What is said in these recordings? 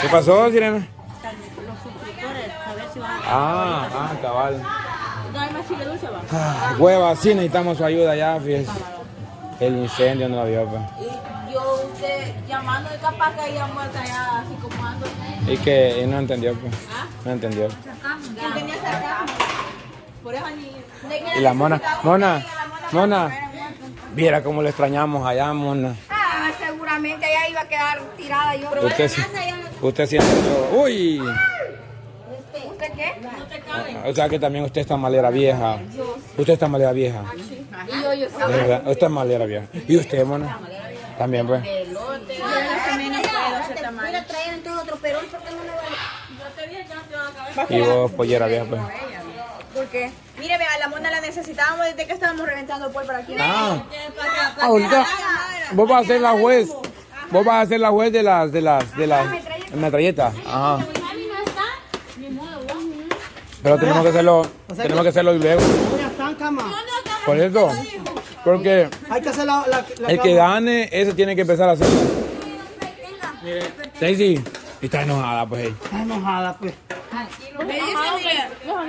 ¿Qué pasó, Sirena? Los suscriptores, a ver si van a... Ah, ah, cabal. ¿No hay más chile dulce, va? Ah, hueva, sí necesitamos su ayuda ya, fíjese. El incendio no lo vio, pues. Y yo, usted, llamando de capaz que ella muerta ya, así como ando. Y que y no entendió, pues. No entendió. Por eso ni... Y la mona, mona, mona. Viera cómo le extrañamos allá, mona. Ah, seguramente ella iba a quedar tirada yo. Usted, sí- usted siempre... Uy. ¿Usted qué? O sea que también usted está malera vieja. Usted está malera vieja. Y yo, yo verdad, usted es malera vieja. ¿Y usted, mona? También, pues. Voy a traer entonces otro perón porque no me va Y vos, pollera vieja, pues. ¿Por qué? Mire, vea, la mona la necesitábamos desde que estábamos reventando el polvo aquí. Ah, ahorita vos vas a ser la juez. Vos vas a ser la juez de las, de las, de las metralletas. Ajá. Pero tenemos que hacerlo, tenemos que hacerlo luego. Por eso, porque Hay que hacer la, la, la el que gane, ese tiene que empezar a hacerlo. Stacy, está enojada, pues. Está enojada, pues.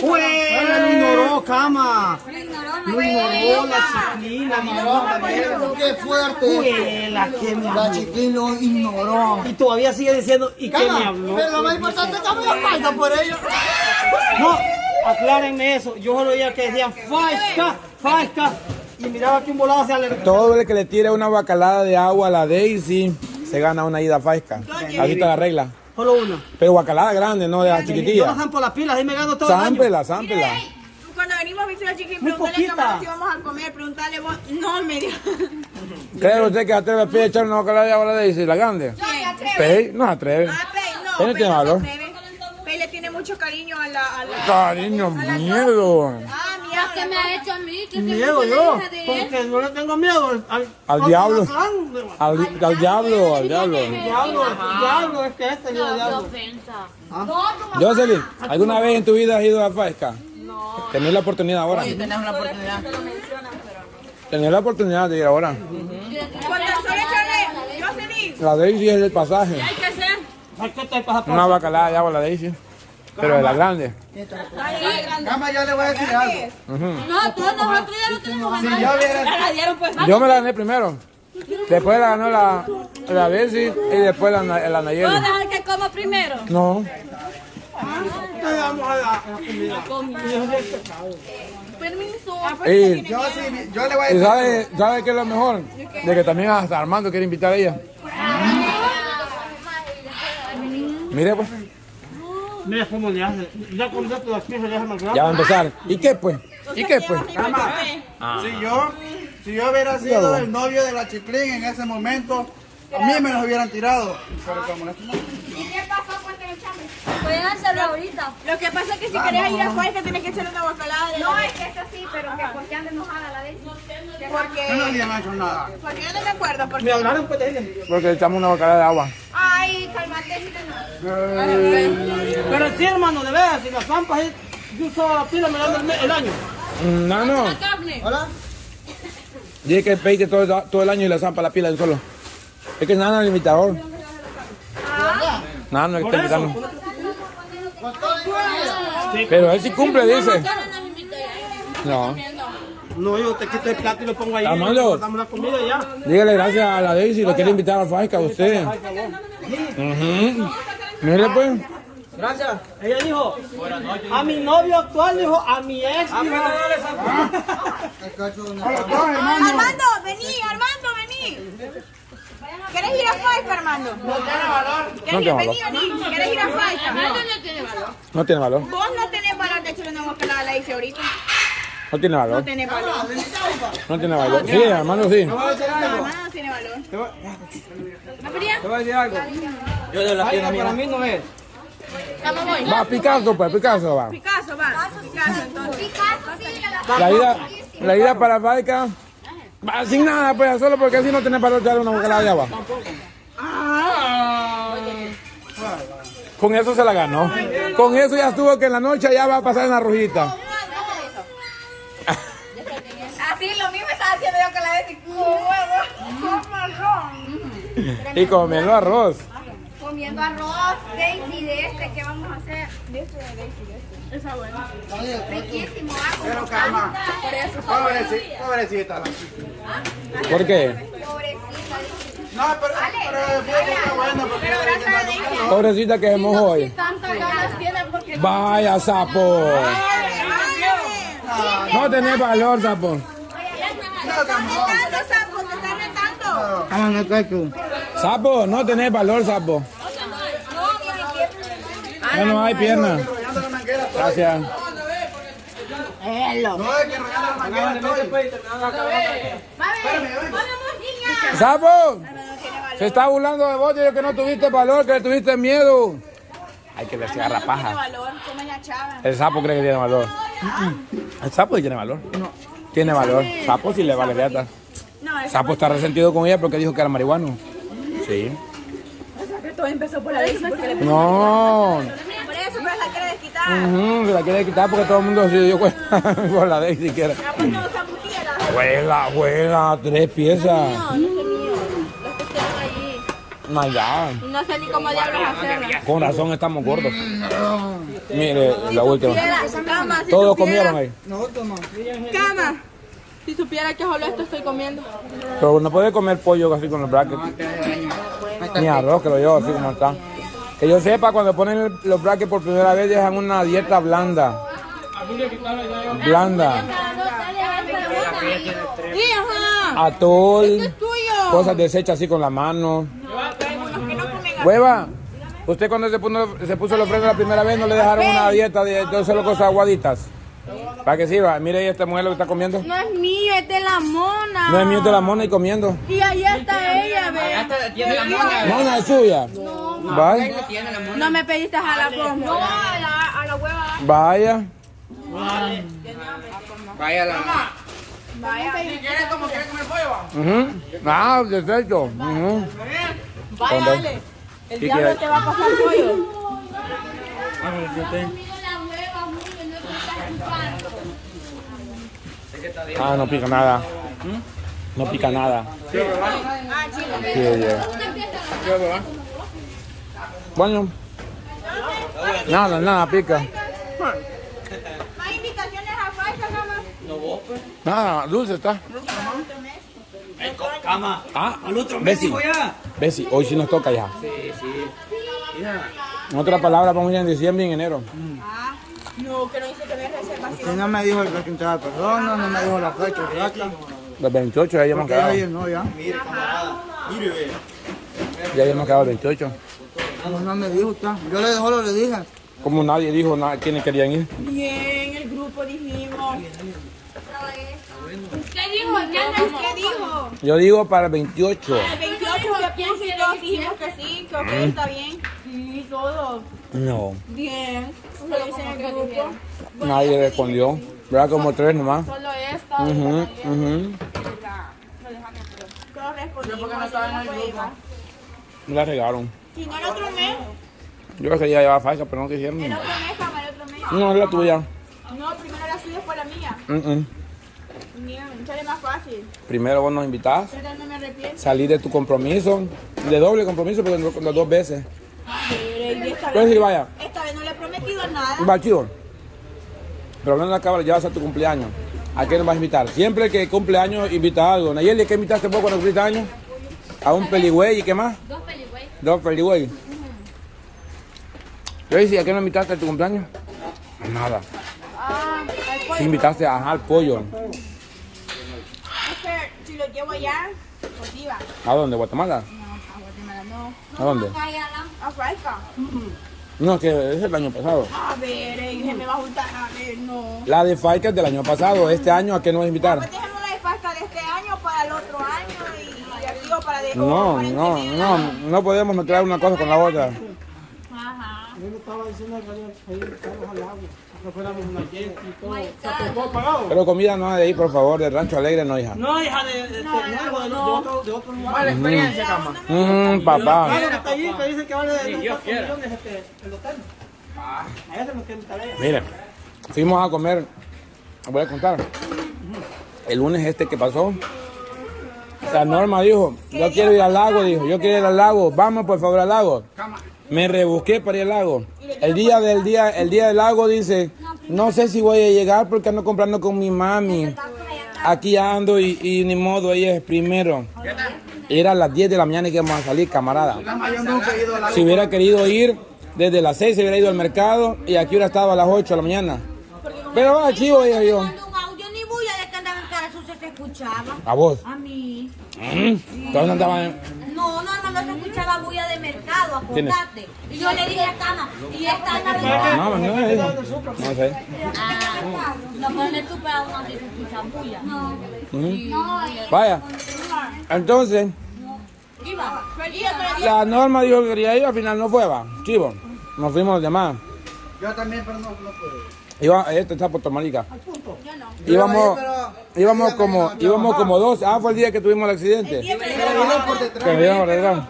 Fuera, lo ignoró, cama. Lo ignoró la chiquina, mi amor. ¡Qué fuerte! Fuera, que me La chiquín lo ignoró. Y todavía sigue diciendo, ¿y qué me habló? pero lo más importante es que me falta por ello. No, aclárenme eso. Yo solo oía que decían, Faisca, Faisca. Y miraba que un volado se alertó. Todo el que le tire una bacalada de agua a la Daisy se gana una ida faisca. Así está la regla. Solo una. Pero bacalada grande, no de la Yo no chiquitilla. zampo las pilas, ahí me gano todo el año. Zámpela, zámpela. Cuando venimos a visitar a Chiqui, Muy preguntarle a si vamos a comer, preguntarle vos. No, me dijo. ¿Cree usted que atreve a pie a echar una bacalada de agua a la la grande? No se atreve. Ah, Pei, no, Pei no Pei tiene no se valor. atreve. Pei le tiene mucho cariño a la... A la... Cariño, miedo. Ah, mira. ¿Qué me ha hecho a mí? ¿Qué Miedo yo, porque no le tengo miedo al, al, Al diablo. al- Al, al diablo, al diablo. diablo, diablo es que este es el diablo. Jocelyn, ¿alguna vez en tu vida has ido a Faisca? Tenés la oportunidad ahora. Tenés una oportunidad. Tenés la oportunidad de ir ahora. La Daisy es el pasaje. hay que hacer. Una bacalada de agua la Daisy. Pero de la grande. Cama, yo le voy a decir algo. No, todos nosotros ya lo tenemos Si yo hubiera La dieron pues. Yo me la gané primero. Después la ganó la, la Daisy y después la, la Nayeli. dejar que coma primero? No. Te vamos a la, a la comida. Permiso. Y, yo, sí, yo le voy a decir sabe, ¿sabe qué es lo mejor? De que también hasta Armando quiere invitar a ella. Mire pues, Mira cómo le hace. Ya con esto de aquí se ya va a empezar. ¿Y qué pues? ¿Y qué pues? Cama, si yo, si yo hubiera sido el novio de la chiclín en ese momento, a mí me los hubieran tirado. Pero como no- Pueden hacerlo ahorita. Lo que pasa es que si querés ir a Faisca tenés que echarle una bacalada de No, es que eso sí, pero que porque anda enojada la vez. Porque... no le han hecho nada. Porque yo no me acuerdo, porque... Me hablaron pues de. Porque echamos una bacalada de agua. Ay, cálmate, si no. Pero sí, hermano, de veras, si las zampas yo usaba la pila me dan el, el año. Mm, No, no. Hola. Dije que peite todo, todo el año y la zampa la pila de un solo. Es que nada, el imitador. Nada, no es que Por está eso. invitando. Pero él sí cumple, dice. No. No, yo te quito el plato y lo pongo ahí. Armando. Damos la comida ya. Dígale gracias a la Daisy, lo quiere invitar a Faisca a usted. Ujú. Mire pues. Gracias. Ella dijo, a mi novio actual, dijo, a mi ex. Armando, vení, Armando, vení. ¿Querés ir a Faisca, Armando? No tiene valor. ¿Querés ir, valor. vení, vení. ¿Querés ir a Faisca? No tiene valor. Vos no tenés valor de echarle una bacalada a la hice ahorita. No tiene No valor. tenés valor. No tiene valor. Sí, hermano, sí. No, Armando no tiene valor. ¿No quería? Te voy a decir algo. Yo de la tienda para mí no es. Va, Picasso, pues, Picasso va. Picasso, va. Picasso, entonces. La ida, la ida para Faisca. Va sin nada, pues, solo porque así no tiene valor echarle una bacalada de agua. Con eso se la ganó. Con eso ya estuvo que en la noche ya va a pasar en la rojita. Así lo mismo estaba haciendo yo con la vez. Y comiendo arroz. comiendo arroz, Daisy, de este, ¿qué vamos a hacer? De este, de Daisy, de este. Está bueno. Riquísimo, ah, Pero calma. Por eso, Pobrecita, pobrecita. ¿Por qué? No, pero, pero después está bueno porque Pero gracias a Daisy. Pobrecita que hoy. Ganas tiene porque Vaya, sapo. No tenés valor, sapo. Sapo, te están retando. Sapo, no tenés valor, sapo. Ya no hay pierna. Gracias. No, es que la manguera. ¡Sapo! Se está burlando de vos, dice que no tuviste valor, que le tuviste miedo. Hay que decir agarra paja. valor. El sapo cree que tiene valor. El sapo sí tiene valor. Tiene valor. Sapo sí le vale reata. No, El sapo está resentido con ella porque dijo que era marihuano. Sí. que todo empezó por la Daisy porque le No. Por eso, pero la quiere desquitar. Se la quiere quitar porque todo el mundo se dio cuenta por la de siquiera. Ya pues no usa mutiela. Juega, juega, tres piezas. Ahí. My God. Y no sé ni cómo diablos hacerlo. Con razón estamos gordos. Mire, la última. Cama, si Todos supiera- comieron ahí. Cama. Si supiera que solo esto estoy comiendo. Pero no puede comer pollo así con los brackets. Ni arroz, que lo llevo así como está. Que yo sepa, cuando ponen el- los brackets por primera vez, dejan una dieta blanda. Blanda. Tuyo. Cosas desechas así con la mano. Hueva. Usted cuando se puso, se puso los frenos la primera vez no le dejaron una dieta de, de solo cosas aguaditas. Para que sirva. Mire ahí esta mujer lo que está comiendo. No es mío, es de la mona. No es mío de la mona y comiendo. Y ahí está ella, ve. Mona es suya. Vaya. No me pediste a la bomba. No, a la, a la hueva. Vaya. ¿Quieres como quieres comer pollo? va? Ah, desecho. Ujú. Vaya, ¿Dónde? dale. El ¿Qué diablo te va a pasar pollo. Ah, no pica nada. No pica nada. Sí, ya. Bueno. Nada, nada pica. Más invitaciones a falta, mamá. Nada, dulce está. Cama. Ah, Al otro mes, Bessie. hijo, ya. Bessie, hoy sí nos toca ya. Sí, sí. Mira. En otras palabras, vamos a ir en diciembre y en enero. No, que no dice que me reservación. no me dijo el que entraba persona, no me dijo la fecha exacta. Los 28 ya hemos quedado. no, ya. Ya hemos quedado el 28. No, no me dijo usted. Yo le solo le dije. Como nadie dijo nada, quiénes querían ir. Bien, el grupo dijimos. ¿Qué dijo? ¿Qué dijo? Yo digo para el 28. El 28 se puso y todos dijimos que sí, que ok, está bien. Sí, todo. No, Bien. Nadie respondió. ¿Verdad? Como tres nomás. Solo esta. Ujú, ujú. Todos respondimos. ¿Por qué no estaba en el grupo? Me la regaron. Si no el otro mes, Yo quería llevar falsa, pero no quisieron. el otro mes, el otro mes. No, es la tuya. No, primero la suya, después la mía. Mm, mm. Bien, sale más fácil. Primero vos nos invitás, Yo no me arrepiento. salir de tu compromiso, de doble compromiso, porque no- las dos veces. Y esta Puedes vez, vaya. esta vez no le he prometido nada. Va chido. Pero hablando de la cámara, ya va a tu cumpleaños. ¿A qué nos vas a invitar? Siempre que cumple años, invita a algo. Nayeli, ¿qué invitaste vos cuando cumpliste años? A un peligüey y qué más? Dos peligüey. Dos peligüey. Tracy, ¿a qué no invitaste a tu cumpleaños? Nada. Ah, al Sí pollo. invitaste a al pollo. Si lo llevo allá, pues iba. ¿A dónde? ¿Guatemala? No, a Guatemala no. ¿A dónde? A Fraica. No, que es el año pasado. A ver, eh, se me va a juntar. A ver, no. La de Faika es del año pasado. Este año, ¿a qué nos vas a invitar? Pues dejemos la de falta de este año para el otro año y, y así o para de No, para no, no, no podemos mezclar una cosa con la otra. Ajá. Yo le estaba diciendo que ahí estamos al agua. Que fuéramos una jet y todo. O sea, que todo pagado. Pero comida no de ahí, por favor, de Rancho Alegre, no, hija. No, hija de, de, de, nuevo, de, de otro, de otro lugar. Vale, Mmm, papá. Claro, que está allí, que dice que vale de millones este, el hotel. Nos fuimos a comer, voy a contar. El lunes este que pasó, La Norma dijo, yo quiero ir al lago, dijo, yo quiero ir al lago, vamos por favor al lago. Me rebusqué para ir al lago. El día del día, el día del lago dice, no sé si voy a llegar porque ando comprando con mi mami. Aquí ando y, y ni modo, ella es primero. Era a las 10 de la mañana y que vamos a salir, camarada. Si hubiera querido ir desde las 6, se hubiera ido al mercado y aquí hubiera estado a las 8 de la mañana. Pero va, chivo, dije yo. Cuando un audio ni bulla de que andaba en cara sucia se escuchaba. A vos. A mí. ¿Mm? Todos andaban. No, no, no, no se escuchaba bulla de mercado, acordate. Y yo le dije a Tama, y esta Ana No, no, no eso. No sé. Ah, no, pero en el super así se escucha bulla. No. Ujú. Vaya. Entonces, la norma dijo que quería ir, al final no fue, va. Chivo. Nos fuimos los demás. Yo también, pero no, no puedo. Iba, este está por Tomarica. Íbamos, íbamos como, íbamos como dos. Ah, fue el día que tuvimos el accidente. Que me dieron por detrás.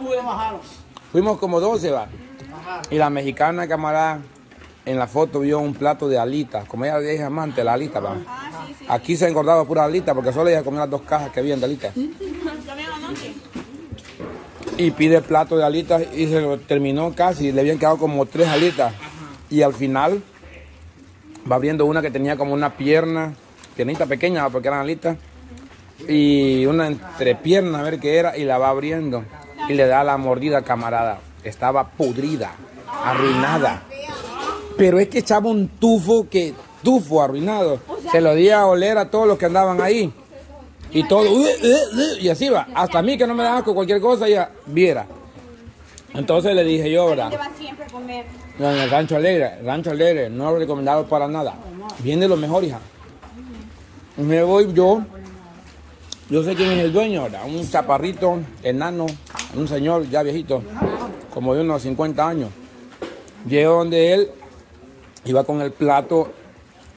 Fuimos como 12, va. Y la mexicana camarada en la foto vio un plato de alitas. Como ella es amante, la alita, va. Aquí se ha engordado pura alita porque solo ella comió las dos cajas que habían de alitas. Y pide plato de alitas y se lo terminó casi. Le habían quedado como tres alitas. Y al final va abriendo una que tenía como una pierna, piernita pequeña porque eran alitas. Y una entrepierna, a ver qué era, y la va abriendo. Y le da la mordida, camarada. Estaba pudrida, arruinada. Pero es que echaba un tufo que, tufo arruinado. Se lo di a oler a todos los que andaban ahí. Y todo, y así va. Hasta a mí que no me da asco cualquier cosa, ya viera. Entonces le dije yo, ¿verdad? va siempre a comer. No, en el Rancho Alegre, Rancho Alegre, no lo recomendado para nada. Viene lo mejor, hija. Me voy yo. Yo sé quién es el dueño, ¿verdad? Un chaparrito, enano, un señor ya viejito, como de unos 50 años. Llego donde él, iba con el plato